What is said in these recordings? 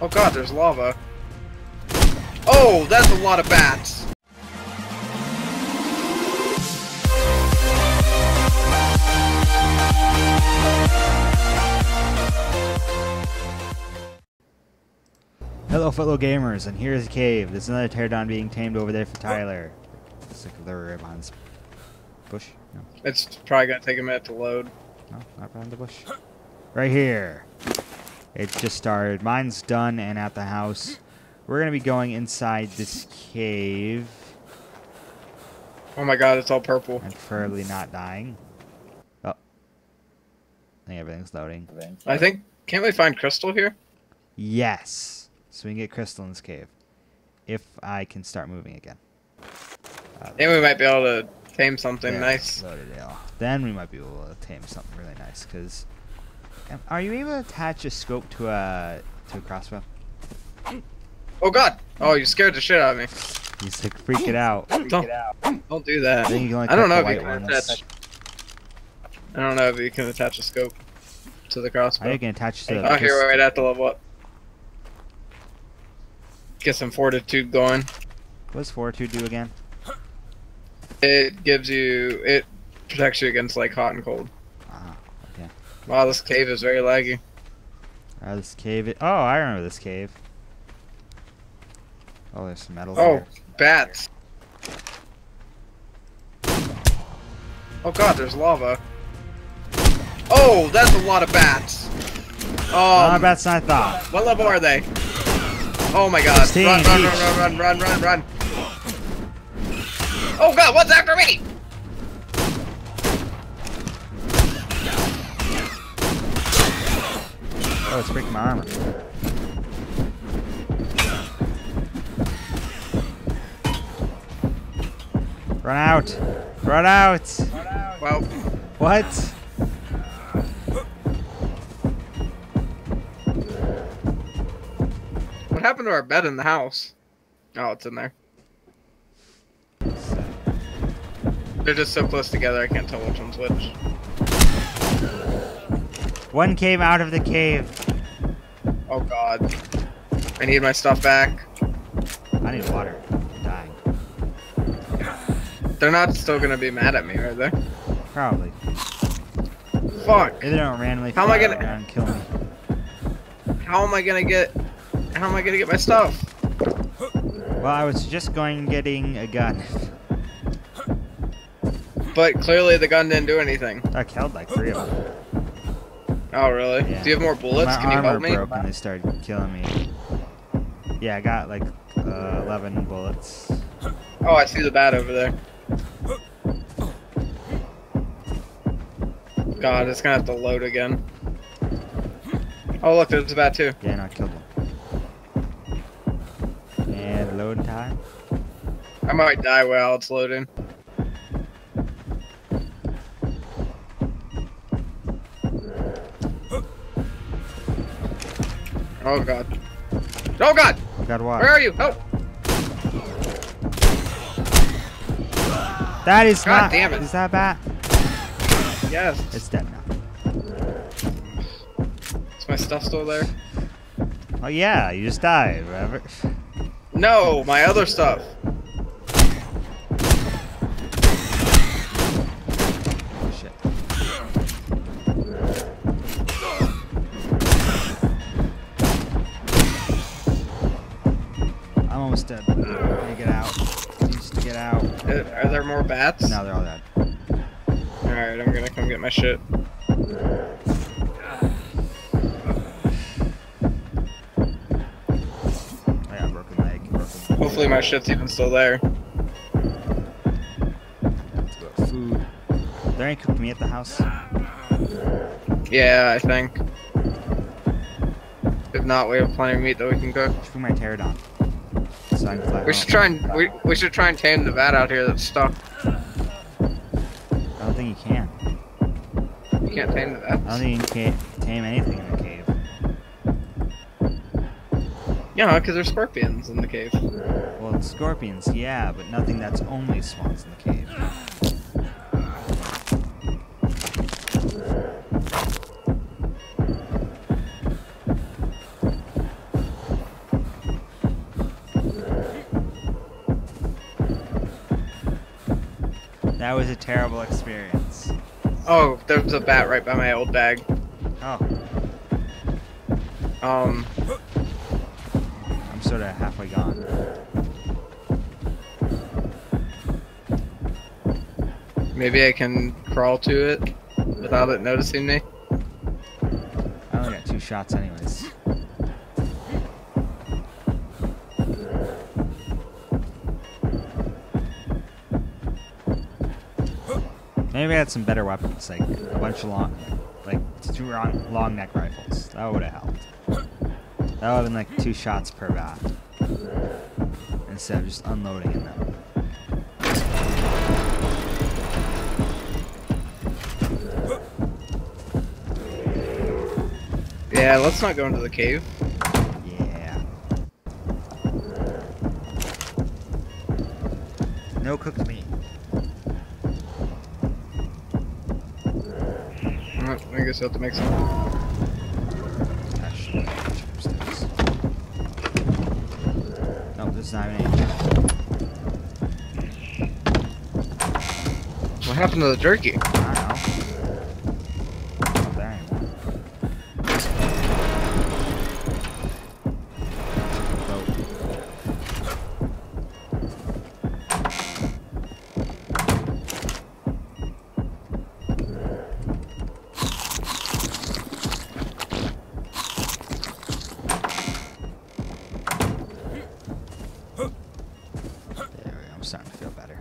Oh god, there's lava. Oh, that's a lot of bats. Hello, fellow gamers, and here's a cave. There's another pterodon being tamed over there for oh. Tyler. Looks like they're behind this bush. No, It's probably gonna take a minute to load. no, not behind the bush. Right here. It just started. Mine's done and at the house. We're gonna be going inside this cave Oh my god, it's all purple. and preferably not dying. Oh, I think everything's loading. I think, can't we find crystal here? Yes. So we can get crystal in this cave. If I can start moving again. Then we might be able to tame something Yeah, nice. Then we might be able to tame something really nice. Cause, am- are you able to attach a scope to a to a crossbow? Oh god! Oh, you scared the shit out of me. He's like freak it out. Don't, don't do that. I think you can only I don't know if you can ones. attach. I don't know if you can attach a scope to the I crossbow. think you can attach to. Oh, here, just- wait, I have to level up. Get some fortitude going. What does fortitude do again? It gives you, it protects you against like hot and cold. Wow, this cave is very laggy. Uh, this cave. i- oh, I remember this cave. Oh, there's some metal Oh, bats. Oh god, there's lava. Oh, that's a lot of bats. Oh, Oh, that's not thought. what level are they? Oh my god. Run, run, run, run, run, run, run, run. Oh god, what's after me? Oh, it's breaking my armor. Run out! Run out! Well, What? what happened to our bed in the house? Oh, it's in there. They're just so close together, I can't tell which one's which. One came out of the cave. Oh god. I need my stuff back. I need water. I'm dying. They're not still gonna be mad at me, are they? Probably. Fuck. If they don't randomly How am I gonna- and kill me. How am I gonna get how am I gonna get my stuff? Well, I was just going getting a gun. But clearly the gun didn't do anything. I killed like three of them. Oh really? Yeah. Do you have more bullets? My Can you help me? broke and they started killing me. Yeah, I got like uh, 11 bullets. Oh, I see the bat over there. God, it's gonna have to load again. Oh look, there's a bat too. Yeah, no, I killed him. And load time. I might die while it's loading. Oh god. Oh god! Got Where are you? Oh! That is God not. damn it. Is that bat? Yes. It's dead now. Is my stuff still there? Oh yeah, you just died. Whatever. No, my other stuff. Bats? Now they're all dead. Alright, I'm gonna come get my shit. I got a broken leg. Broken Hopefully my shit's even still there. food. There any cooked meat at the house? Yeah, I think. If not, we have plenty of meat that we can cook. Should my pterodon. So I can fly We should try and we, we should try and tame the bat out here that's stuck. can't tame the vets. I don't think you can tame anything in the cave. Yeah, because there's scorpions in the cave. Well, scorpions, yeah, but nothing that's only swans in the cave. That was a terrible experience. Oh, there's a bat right by my old bag. Oh, Um, I'm sort of halfway gone. maybe I can crawl to it without it noticing me. I only got two shots anyways. Maybe I had some better weapons, like a bunch of long, like two long, long neck rifles. That would have helped. That would have been like two shots per bat instead of just unloading in them. Yeah, let's not go into the cave. Yeah. No cooked meat. I guess I have to make some. No, this is not even What happened to the jerky? Starting to feel better.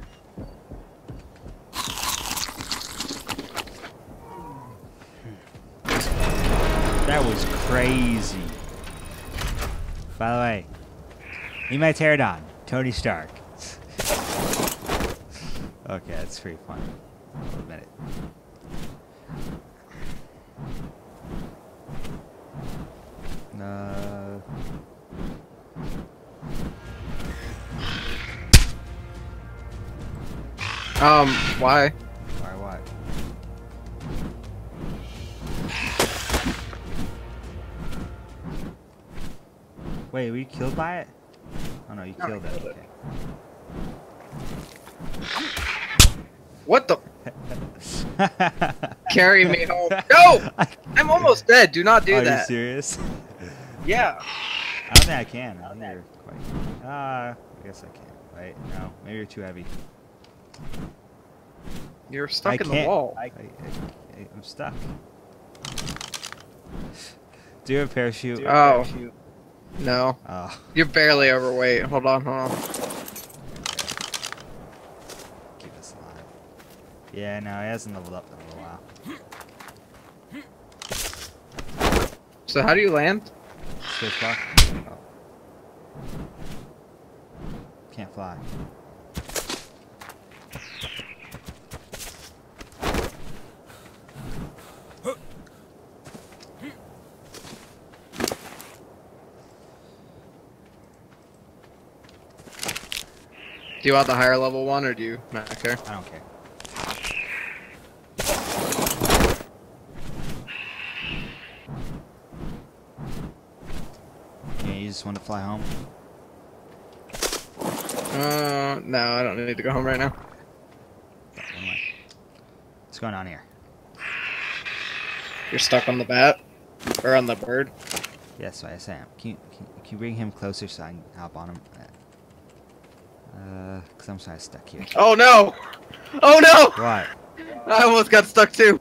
That was crazy. By the way, he might tear it on. Tony Stark. okay, that's pretty fun. I'll admit it. Um, why? why what? Wait, were you killed by it? Oh no, you No, killed it. killed it. Okay. What the? Carry me home. No! I'm almost dead. Do not do Are you that. serious? Yeah. I don't think I can. I don't think you're quite. Uh, I guess I can. Wait, no. Maybe you're too heavy. You're stuck I in the can't- wall. I, I, am stuck. Do you have a parachute? Oh. No. Oh, You're barely overweight. Hold on, hold on. keep us alive. Yeah, no, he hasn't leveled up in a little while. So how do you land? Space bar? Oh. Can't fly. Do you want the higher level one or do you not care? I don't care. Yeah, you just want to fly home? Uh, no, I don't need to go home right now. What's going on here? You're stuck on the bat? Or on the bird? Yes, I am. Can you, can, can you bring him closer so I can hop on him? Uh, cause I'm sorry stuck here. Oh no! Oh no! What? I almost got stuck too.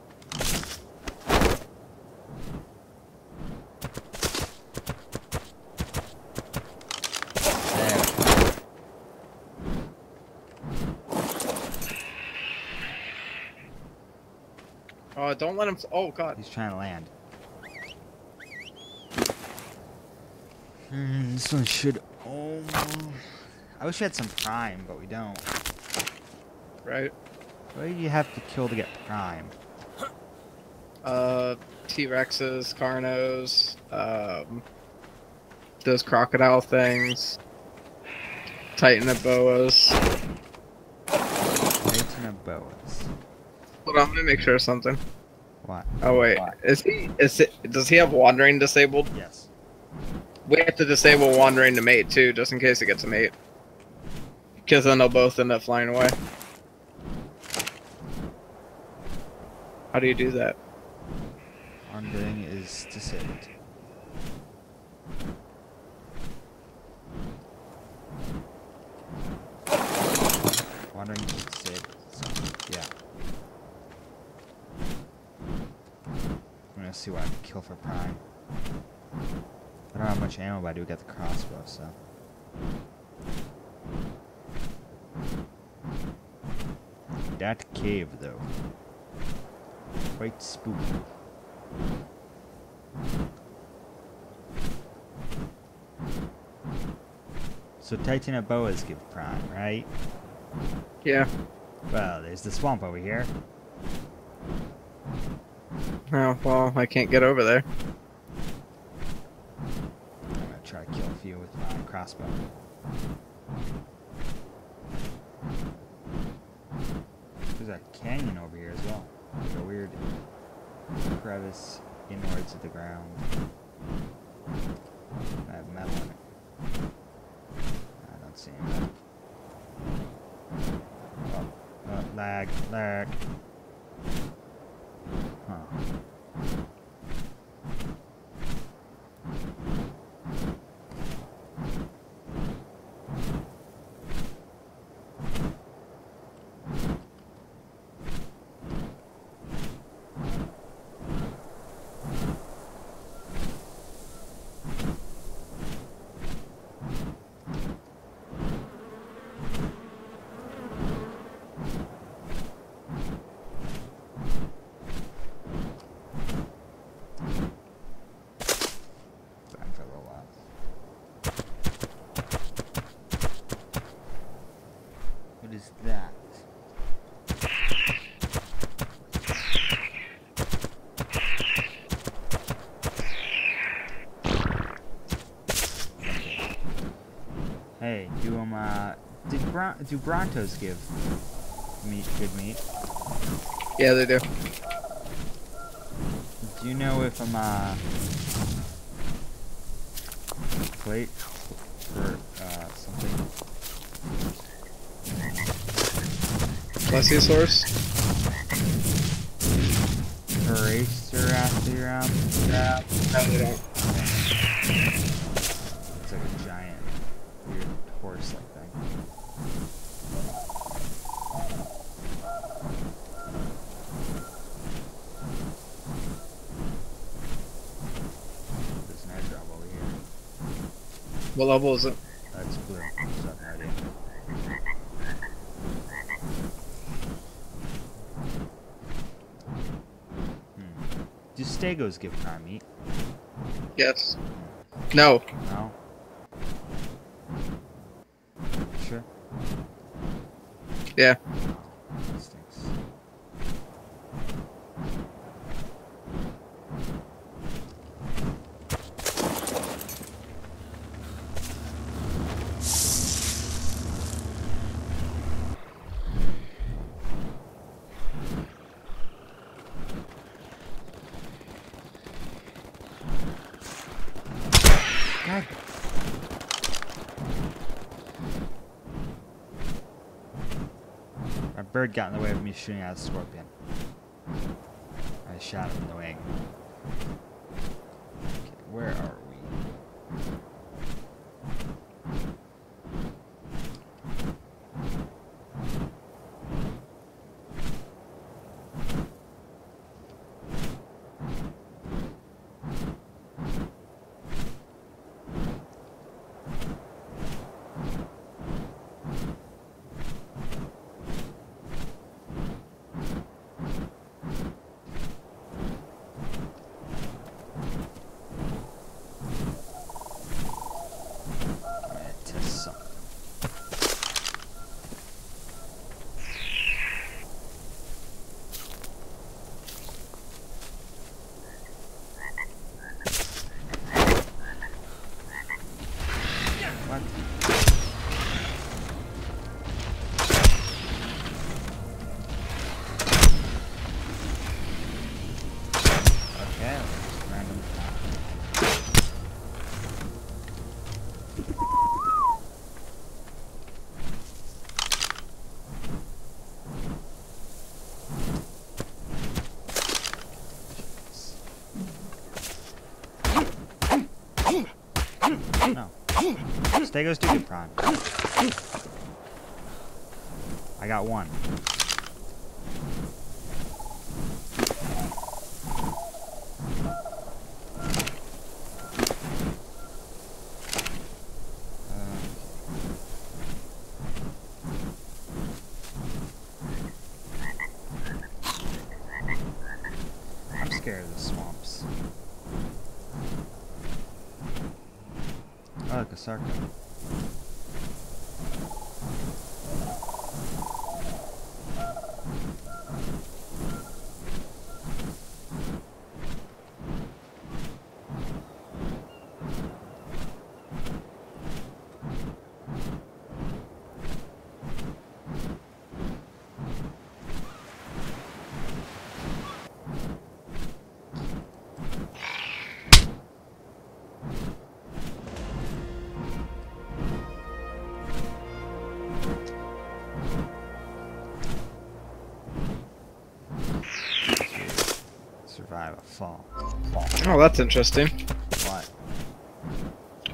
There. Oh, don't let him. Oh god. He's trying to land. Hmm, this one should. Oh, I wish we had some prime, but we don't. Right. What do you have to kill to get prime? Uh, T Rexes, Carnos, um, those crocodile things, Titanoboas. Titan of boas. Hold on, let me make sure of something. What? Oh wait, is he? Is it? Does he have wandering disabled? Yes. We have to disable wandering to mate too, just in case it gets a mate. Because then they'll both end up flying away. How do you do that? Wandering is disabled. Wandering is disabled, so yeah. I'm gonna see what I can kill for Prime. I don't have much ammo, but I do get the crossbow, so. That cave, though. Quite spooky. So Titanoboas give prime, right? Yeah. Well, there's the swamp over here. Oh, well, I can't get over there. I'm gonna try to kill a few with my crossbow. There's a canyon over here as well. Like a weird crevice inwards of the ground. I have metal in it. I don't see metal. Oh, oh, lag, lag. Huh. Back for a little while. What is that? Hey, do um uh did Bron- do Brontos give meat good meat? Yeah, they do. Do you know if I'm uh plate for uh something? Plesiosaurus? Eraser after your um yeah. No, they don't. It's like a giant weird horse like thing. There's an airdrop over here. What level is it? That's blue. So I have no idea. Hmm. Do stegos give prime meat? Yes. No. No? Sure? Yeah. That stinks. God. My bird got in the way of me shooting at a scorpion. I shot him in the wing. Okay, where are Stego's do good prime. I got one. I'm fall. Oh, that's interesting. What?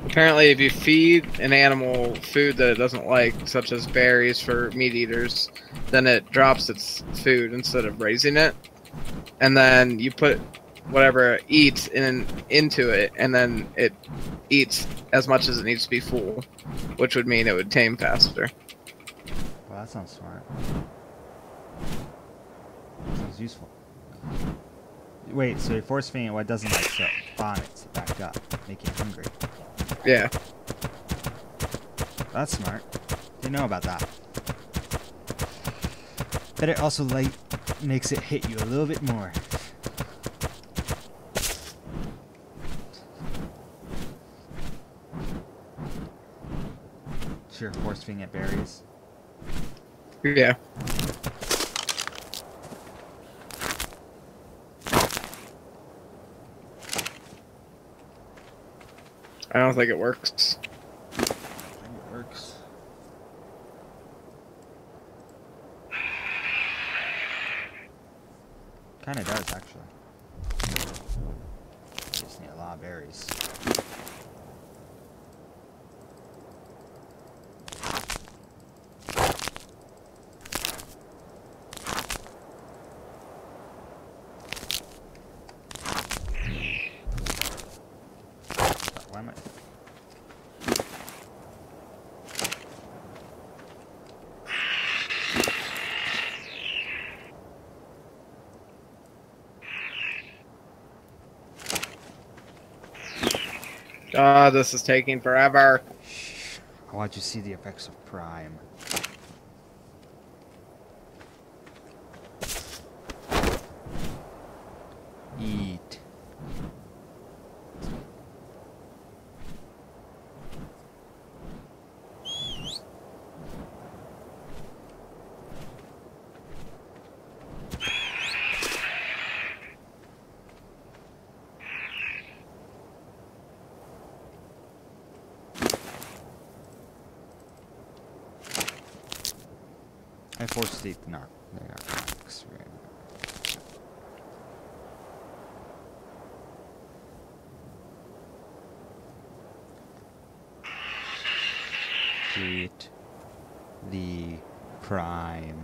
Apparently, if you feed an animal food that it doesn't like, such as berries for meat eaters, then it drops its food instead of raising it. And then you put whatever it eats in into it, and then it eats as much as it needs to be full, which would mean it would tame faster. Well, that sounds smart. That Sounds useful. Wait, so you're force feeding it what doesn't like so to back up, make it hungry. Yeah. That's smart. Didn't know about that. But it also like makes it hit you a little bit more. Sure, force feeding it berries. Yeah. I don't think it works. Think it works. Kinda does, actually. Just need a lot of berries. Why am I... God, this is taking forever. I want you to see the effects of Prime. Eat. I forced to eat the narc. The narcotics. right. Eat the prime.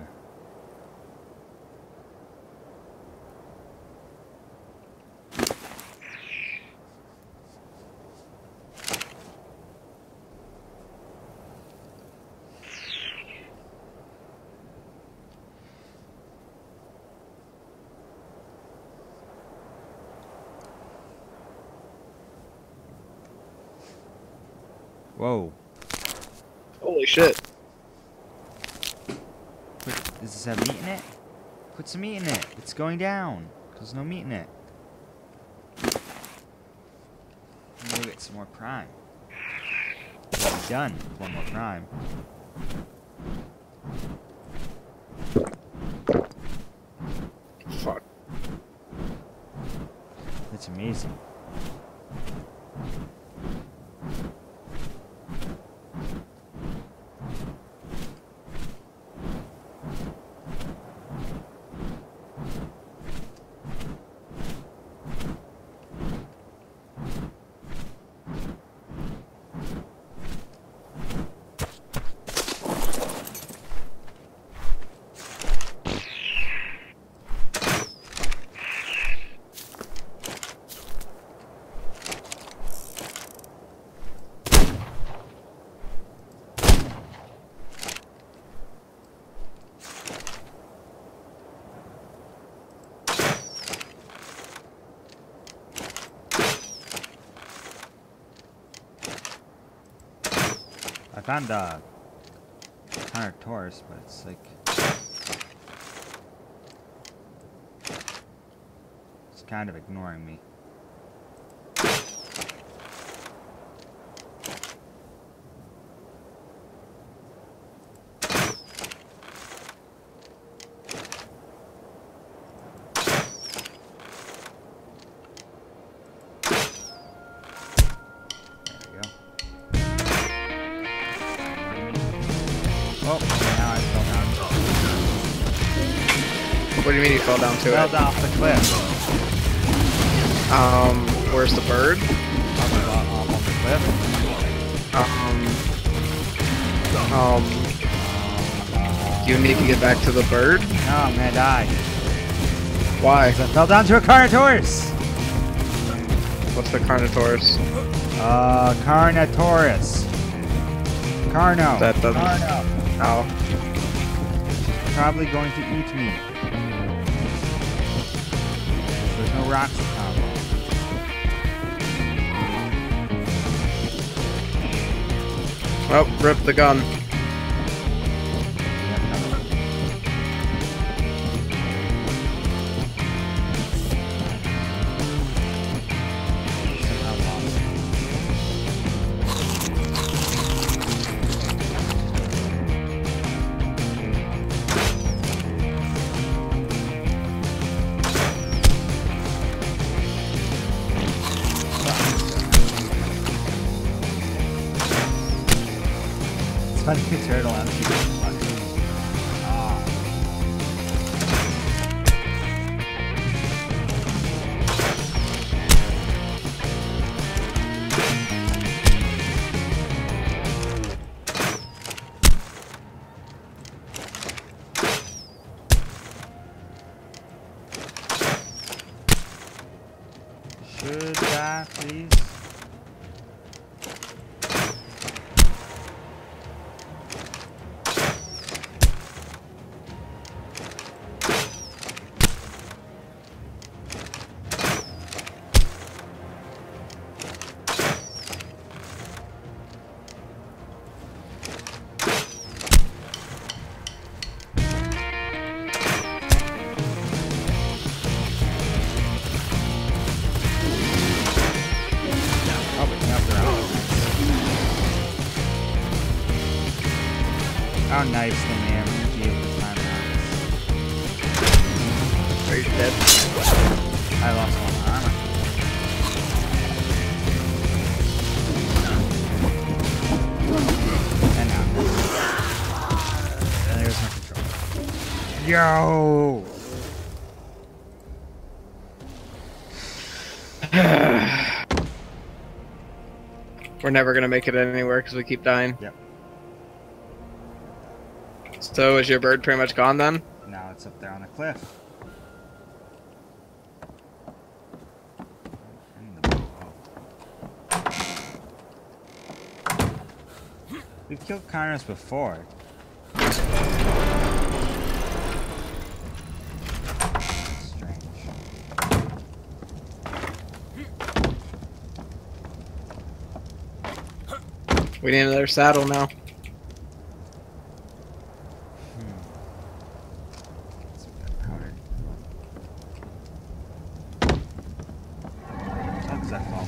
Whoa. Holy shit. Put, does this have meat in it? Put some meat in it. It's going down. There's no meat in it. We'll get some more prime. We'll done. One more prime. Fuck. That's amazing. Found uh, Carnotaurus, but it's like it's kind of ignoring me. Fell down to Fell it? down off the cliff. Um, where's the bird? Off the, cliff. Um, um, you need to get back to the bird? No, I'm gonna die. Why? I fell down to a Carnotaurus! What's the Carnotaurus? Uh, Carnotaurus. Carno. That doesn't- Carno. Oh, Probably going to eat me. Combo. oh, rip the gun. It's funny the turtle I'm shooting. Ah. How nice the man would be able to climb mountains. Are you dead? I lost all my armor. And now. And there's my control. Yo! We're never gonna make it anywhere because we keep dying. Yep. So is your bird pretty much gone then? Now it's up there on the cliff. And the bow. We've killed Carnos before. Strange. We need another saddle now. Hmm. Some gunpowder. How does that fall?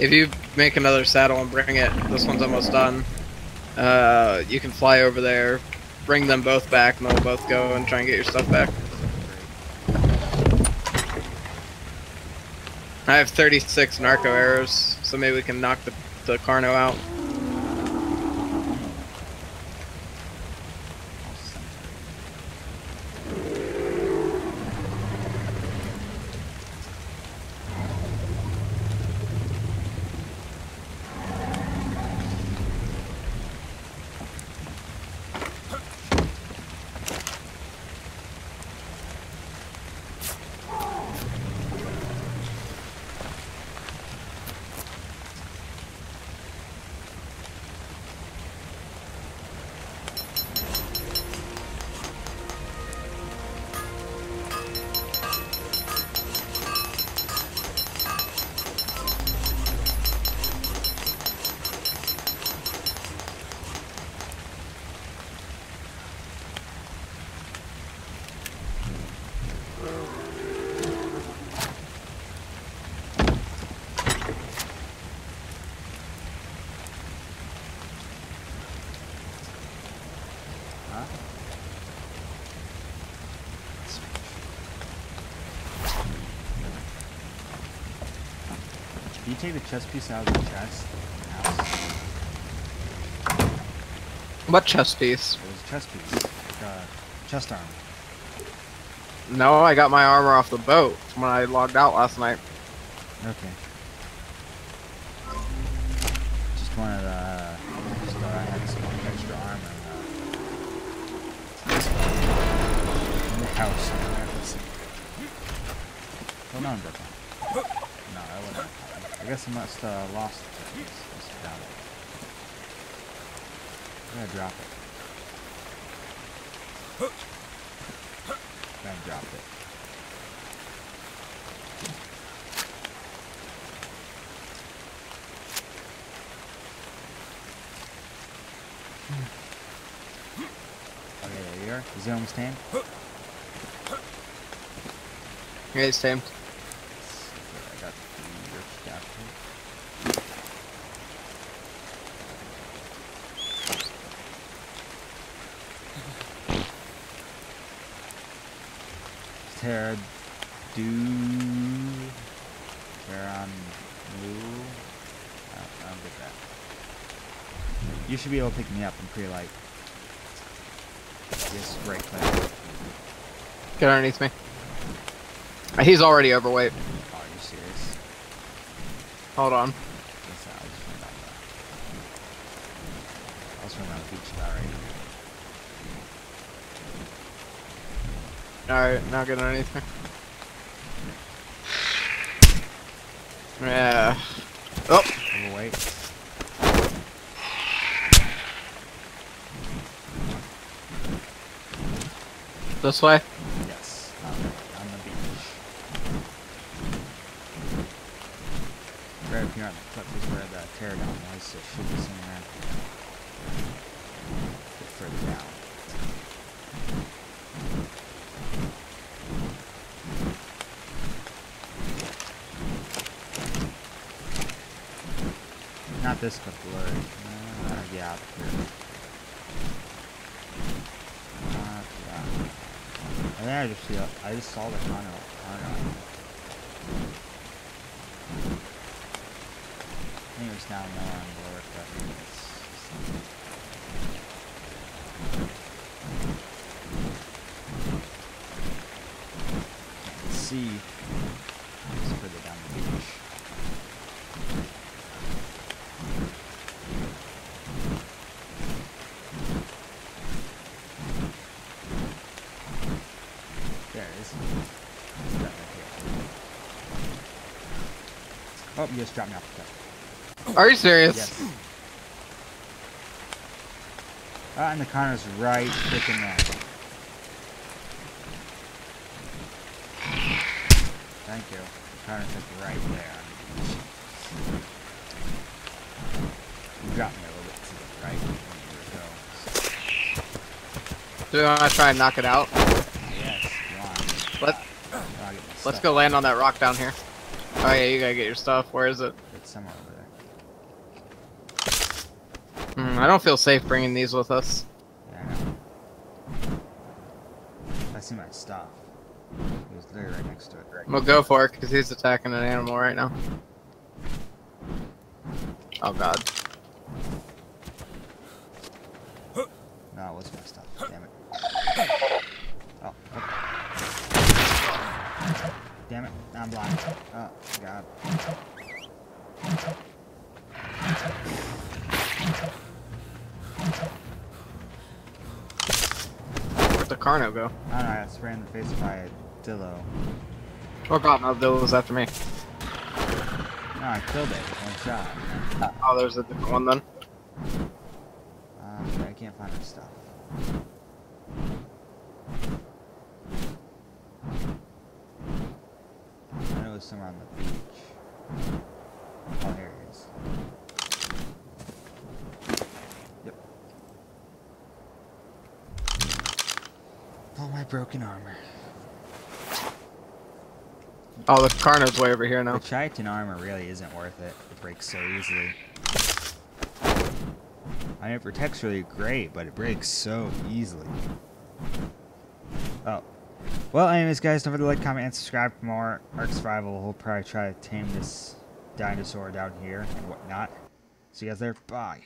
If you make another saddle and bring it, this one's almost done. Uh, you can fly over there, bring them both back, and they'll both go and try and get your stuff back. I have 36 narco arrows, so maybe we can knock the, the Carno out. Take the chest piece out of the chest? house? What chest piece? It was a chest piece. Like a chest arm. No, I got my armor off the boat when I logged out last night. Okay. Just wanted to, uh, just thought I had some extra armor uh, in the house. Hold on, Brooklyn. No, that wasn't. I guess I must uh, lost found it. I'm gonna drop it. I dropped it. Okay, there you are. Is it almost tamed? Yeah, he's tamed. I got the rich stuff. Terra do Terran Moo. I don't, get that. You should be able to pick me up. I'm pretty light. Just right click. Get underneath me. He's already overweight. Oh, are you serious? Hold on. I was running on the. I was running on beach already. Alright, not get underneath me. Yeah. Oh, Overweight. this way. Yes, on on the beach. Right on the cliff is where the pterodon was, so it should be somewhere a bit further down. Not this cliff, Lord. Uh, yeah. Uh, yeah. I think I just see. I just saw the Carno. Carno. I think it was down there on the lower. Can't see. It's further down the beach. There it is. Right right here. Oh, you just dropped me off the cliff. Are you serious? Yes. Ah, and the Carno's right freaking there. Thank you. The Carno's like right there. You got me a little bit to the right go. Do you want to try and knock it out? Yes. Let, I get my let's go land on that rock down here. Oh yeah, you gotta get your stuff. Where is it? It's somewhere over there. Hmm, I don't feel safe bringing these with us. Yeah, I. I see my stuff. He was literally right next to it. Right. We'll go for it because he's attacking an animal right now. Oh god. No, it was my stuff. Damn it. Oh, okay. Damn it. Now I'm blind. Oh, God. Where'd the Carno go? I don't know, I got sprayed in the face by a Dilo. Oh god, no, Bill was after me. No, I killed it one shot. Oh, there's a different one then. Um, okay, I can't find my stuff. I know it was somewhere on the beach. Oh, here it is. Yep. All my broken armor. Oh, the Carno's way over here now. The Chitin armor really isn't worth it. It breaks so easily. I mean, it protects really great, but it breaks so easily. Oh. Well, anyways, guys, don't forget to like, comment, and subscribe for more Ark Survival. We'll probably try to tame this dinosaur down here and whatnot. See you guys there. Bye.